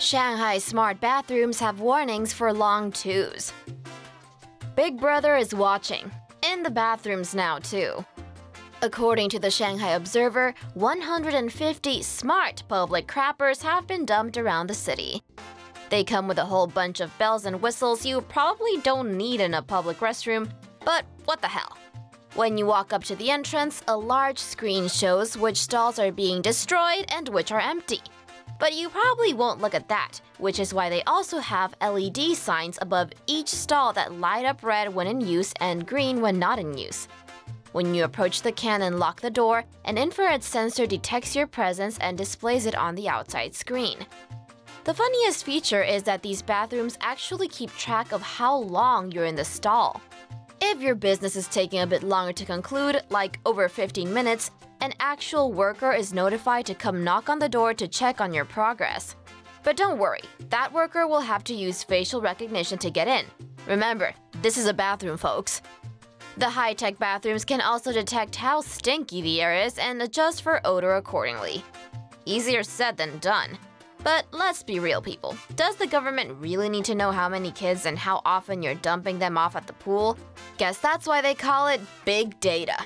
Shanghai smart bathrooms have warnings for long twos. Big Brother is watching. In the bathrooms now, too. According to the Shanghai Observer, 150 smart public crappers have been dumped around the city. They come with a whole bunch of bells and whistles you probably don't need in a public restroom, but what the hell? When you walk up to the entrance, a large screen shows which stalls are being destroyed and which are empty. But you probably won't look at that, which is why they also have LED signs above each stall that light up red when in use and green when not in use. When you approach the can and lock the door, an infrared sensor detects your presence and displays it on the outside screen. The funniest feature is that these bathrooms actually keep track of how long you're in the stall. If your business is taking a bit longer to conclude, like over 15 minutes, an actual worker is notified to come knock on the door to check on your progress. But don't worry, that worker will have to use facial recognition to get in. Remember, this is a bathroom, folks. The high tech bathrooms can also detect how stinky the air is and adjust for odor accordingly. Easier said than done. But let's be real, people. Does the government really need to know how many kids and how often you're dumping them off at the pool? Guess that's why they call it big data.